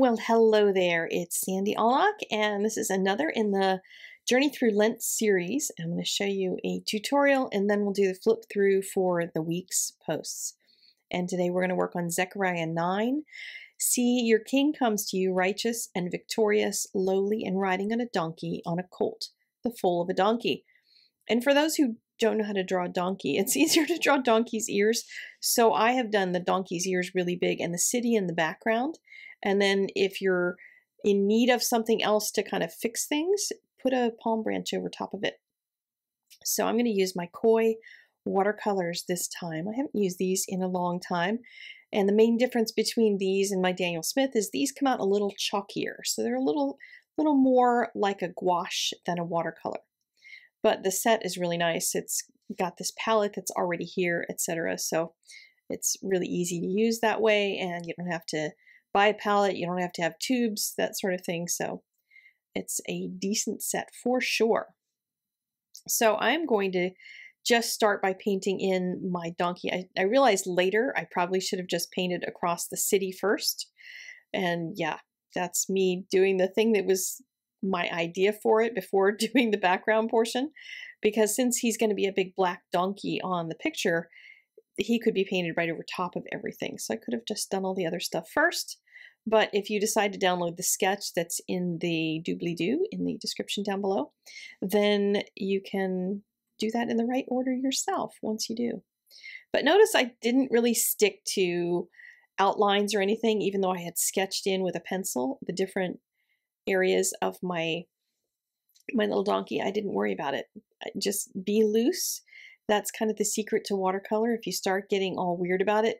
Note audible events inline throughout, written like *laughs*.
Well, hello there. It's Sandy Allnock, and this is another in the Journey Through Lent series. I'm going to show you a tutorial, and then we'll do the flip through for the week's posts. And today we're going to work on Zechariah 9. See, your king comes to you righteous and victorious, lowly, and riding on a donkey on a colt, the foal of a donkey. And for those who don't know how to draw a donkey, it's *laughs* easier to draw donkey's ears. So I have done the donkey's ears really big and the city in the background. And then if you're in need of something else to kind of fix things, put a palm branch over top of it. So I'm going to use my Koi watercolors this time. I haven't used these in a long time. And the main difference between these and my Daniel Smith is these come out a little chalkier. So they're a little, little more like a gouache than a watercolor. But the set is really nice. It's got this palette that's already here, etc. So it's really easy to use that way and you don't have to buy a palette, you don't have to have tubes, that sort of thing. So it's a decent set for sure. So I'm going to just start by painting in my donkey. I, I realized later I probably should have just painted across the city first. And yeah, that's me doing the thing that was my idea for it before *laughs* doing the background portion. Because since he's going to be a big black donkey on the picture, he could be painted right over top of everything. So I could have just done all the other stuff first. But if you decide to download the sketch that's in the doobly-doo in the description down below, then you can do that in the right order yourself once you do. But notice I didn't really stick to outlines or anything, even though I had sketched in with a pencil the different areas of my my little donkey. I didn't worry about it. Just be loose that's kind of the secret to watercolor. If you start getting all weird about it,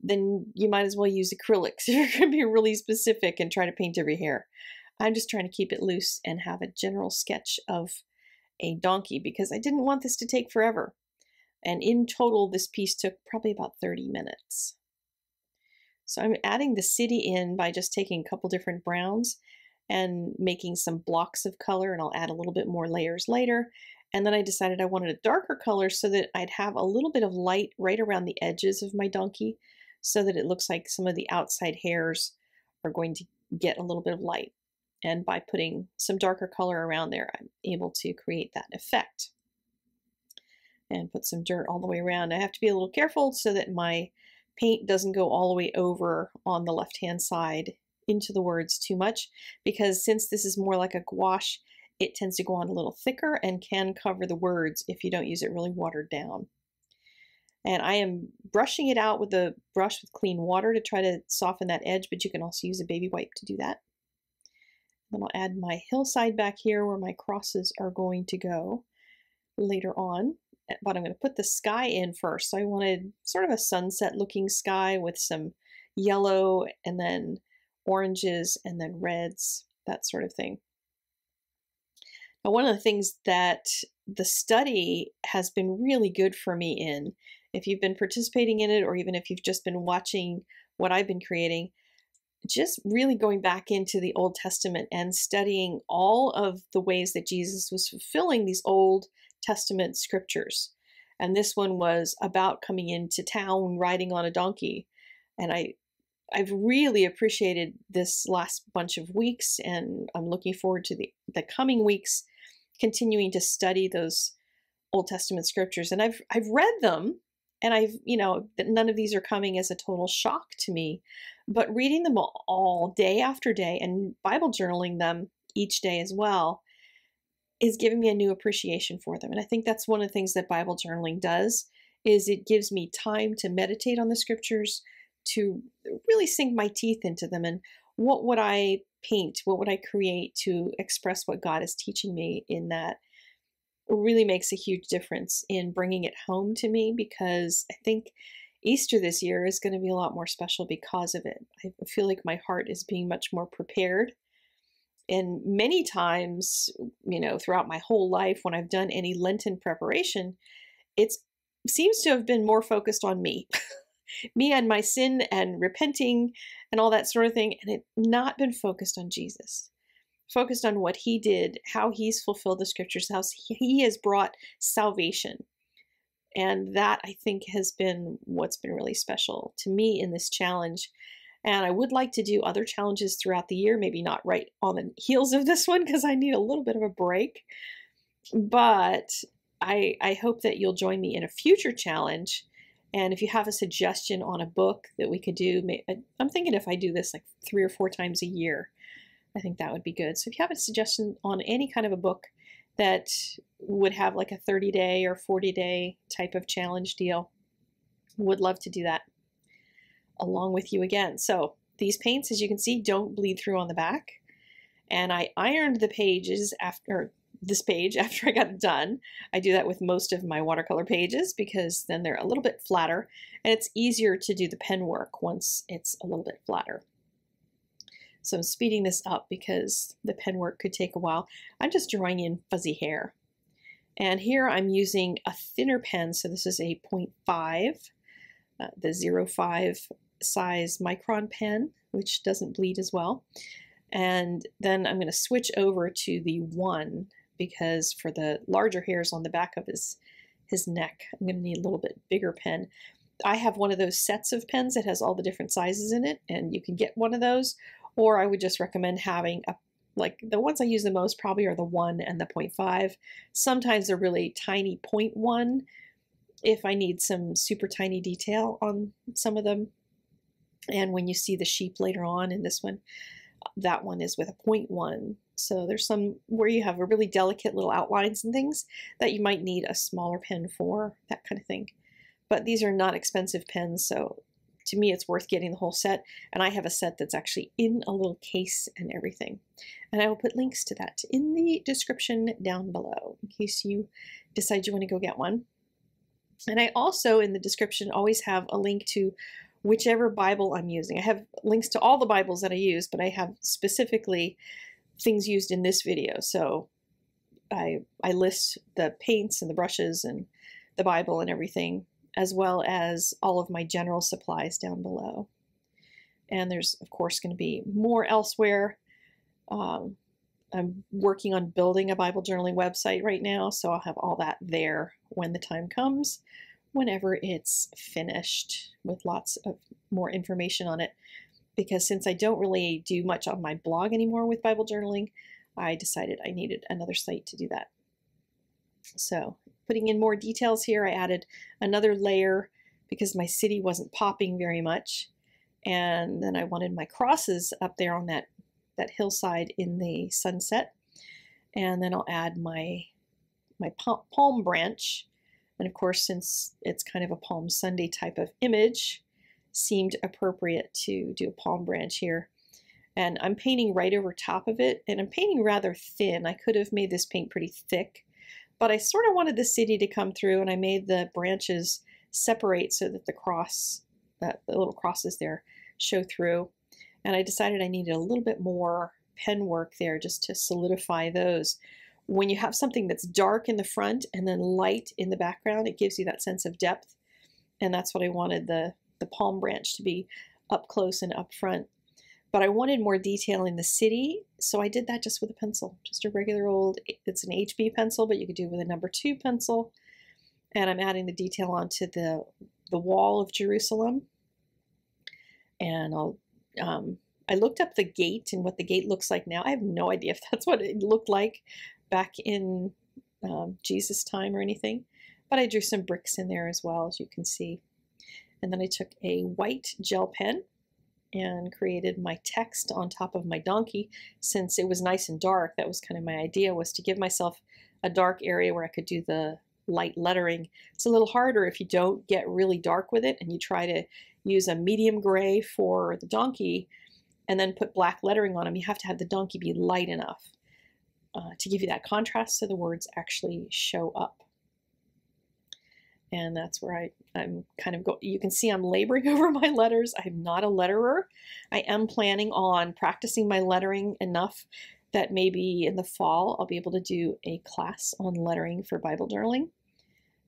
then you might as well use acrylics. *laughs* You're going to be really specific and try to paint every hair. I'm just trying to keep it loose and have a general sketch of a donkey because I didn't want this to take forever. And in total, this piece took probably about 30 minutes. So I'm adding the city in by just taking a couple different browns and making some blocks of color, and I'll add a little bit more layers later. And then I decided I wanted a darker color so that I'd have a little bit of light right around the edges of my donkey so that it looks like some of the outside hairs are going to get a little bit of light. And by putting some darker color around there, I'm able to create that effect. And put some dirt all the way around. I have to be a little careful so that my paint doesn't go all the way over on the left-hand side into the words too much because since this is more like a gouache, it tends to go on a little thicker and can cover the words if you don't use it really watered down. And I am brushing it out with a brush with clean water to try to soften that edge, but you can also use a baby wipe to do that. Then I'll add my hillside back here where my crosses are going to go later on. But I'm going to put the sky in first. So I wanted sort of a sunset looking sky with some yellow and then oranges and then reds, that sort of thing. Now, one of the things that the study has been really good for me in, if you've been participating in it or even if you've just been watching what I've been creating, just really going back into the Old Testament and studying all of the ways that Jesus was fulfilling these Old Testament scriptures. And this one was about coming into town riding on a donkey. And I I've really appreciated this last bunch of weeks and I'm looking forward to the, the coming weeks continuing to study those Old Testament scriptures. And I've I've read them and I've, you know, that none of these are coming as a total shock to me, but reading them all day after day and Bible journaling them each day as well is giving me a new appreciation for them. And I think that's one of the things that Bible journaling does is it gives me time to meditate on the scriptures, to really sink my teeth into them and what would I paint? What would I create to express what God is teaching me in that? Really makes a huge difference in bringing it home to me because I think Easter this year is going to be a lot more special because of it. I feel like my heart is being much more prepared. And many times, you know, throughout my whole life, when I've done any Lenten preparation, it seems to have been more focused on me. *laughs* me and my sin and repenting and all that sort of thing, and it not been focused on Jesus. Focused on what he did, how he's fulfilled the scriptures, how he has brought salvation. And that I think has been what's been really special to me in this challenge. And I would like to do other challenges throughout the year, maybe not right on the heels of this one because I need a little bit of a break. But I, I hope that you'll join me in a future challenge. And if you have a suggestion on a book that we could do, uh, I'm thinking if I do this like three or four times a year, I think that would be good. So if you have a suggestion on any kind of a book that would have like a 30 day or 40 day type of challenge deal, would love to do that along with you again. So these paints, as you can see, don't bleed through on the back. And I ironed the pages after this page *laughs* after I got done. I do that with most of my watercolor pages because then they're a little bit flatter and it's easier to do the pen work once it's a little bit flatter. So I'm speeding this up because the pen work could take a while. I'm just drawing in fuzzy hair. And here I'm using a thinner pen, so this is a 0.5, uh, the 0.5 size micron pen, which doesn't bleed as well. And then I'm going to switch over to the 1 because for the larger hairs on the back of his, his neck, I'm going to need a little bit bigger pen. I have one of those sets of pens that has all the different sizes in it, and you can get one of those, or I would just recommend having a like the ones I use the most probably are the 1 and the 0.5. Sometimes they're really tiny 0.1 if I need some super tiny detail on some of them. And when you see the sheep later on in this one, that one is with a 0.1. So there's some where you have a really delicate little outlines and things that you might need a smaller pen for, that kind of thing. But these are not expensive pens, so to me, it's worth getting the whole set. And I have a set that's actually in a little case and everything. And I will put links to that in the description down below in case you decide you want to go get one. And I also, in the description, always have a link to whichever Bible I'm using. I have links to all the Bibles that I use, but I have specifically things used in this video. So I, I list the paints and the brushes and the Bible and everything as well as all of my general supplies down below. And there's, of course, going to be more elsewhere. Um, I'm working on building a Bible journaling website right now, so I'll have all that there when the time comes, whenever it's finished, with lots of more information on it. Because since I don't really do much on my blog anymore with Bible journaling, I decided I needed another site to do that. So putting in more details here, I added another layer because my city wasn't popping very much. And then I wanted my crosses up there on that, that hillside in the sunset. And then I'll add my, my palm branch. And of course, since it's kind of a Palm Sunday type of image, seemed appropriate to do a palm branch here. And I'm painting right over top of it, and I'm painting rather thin. I could have made this paint pretty thick, but I sort of wanted the city to come through and I made the branches separate so that the cross, that the little crosses there show through. And I decided I needed a little bit more pen work there just to solidify those. When you have something that's dark in the front and then light in the background, it gives you that sense of depth. And that's what I wanted the, the palm branch to be up close and up front but I wanted more detail in the city, so I did that just with a pencil, just a regular old, it's an HB pencil, but you could do it with a number two pencil. And I'm adding the detail onto the, the wall of Jerusalem. And I'll, um, I looked up the gate and what the gate looks like now. I have no idea if *laughs* that's what it looked like back in um, Jesus' time or anything, but I drew some bricks in there as well, as you can see. And then I took a white gel pen and created my text on top of my donkey since it was nice and dark. That was kind of my idea was to give myself a dark area where I could do the light lettering. It's a little harder if you don't get really dark with it and you try to use a medium gray for the donkey and then put black lettering on them. You have to have the donkey be light enough uh, to give you that contrast so the words actually show up and that's where I, I'm kind of go. You can see I'm laboring *laughs* over my letters. I'm not a letterer. I am planning on practicing my lettering enough that maybe in the fall I'll be able to do a class on lettering for Bible journaling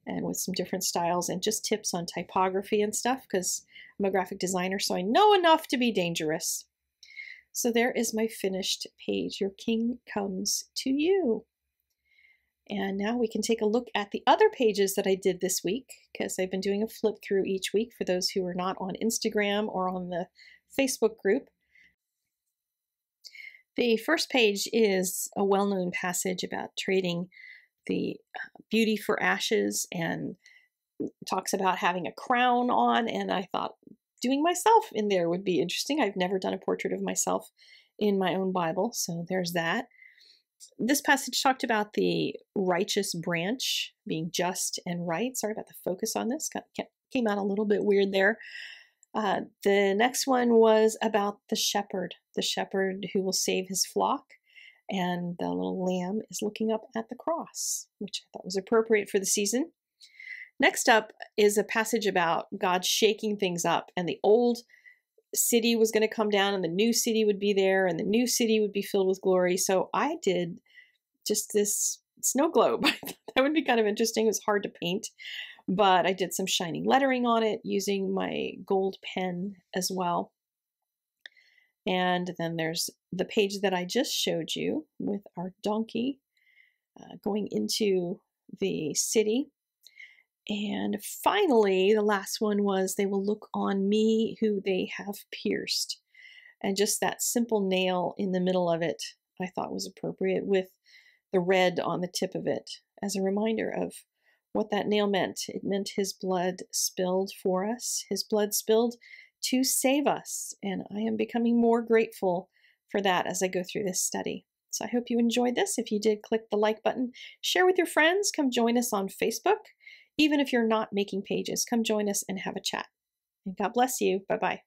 and with some different styles and just tips on typography and stuff because I'm a graphic designer so I know enough to be dangerous. So there is my finished page. Your king comes to you. And now we can take a look at the other pages that I did this week because I've been doing a flip through each week for those who are not on Instagram or on the Facebook group. The first page is a well known passage about trading the uh, beauty for ashes and talks about having a crown on. And I thought doing myself in there would be interesting. I've never done a portrait of myself in my own Bible, so there's that. This passage talked about the righteous branch being just and right. Sorry about the focus on this, came out a little bit weird there. Uh, the next one was about the shepherd, the shepherd who will save his flock. And the little lamb is looking up at the cross, which I thought was appropriate for the season. Next up is a passage about God shaking things up, and the old city was going to come down, and the new city would be there, and the new city would be filled with glory. So I did just this snow globe. *laughs* that would be kind of interesting. It was hard to paint, but I did some shining lettering on it using my gold pen as well. And then there's the page that I just showed you with our donkey uh, going into the city. And finally, the last one was they will look on me who they have pierced. And just that simple nail in the middle of it, I thought was appropriate with the red on the tip of it as a reminder of what that nail meant. It meant his blood spilled for us, his blood spilled to save us. And I am becoming more grateful for that as I go through this study. So I hope you enjoyed this. If you did, click the like button, share with your friends, come join us on Facebook. Even if you're not making pages, come join us and have a chat. And God bless you. Bye bye.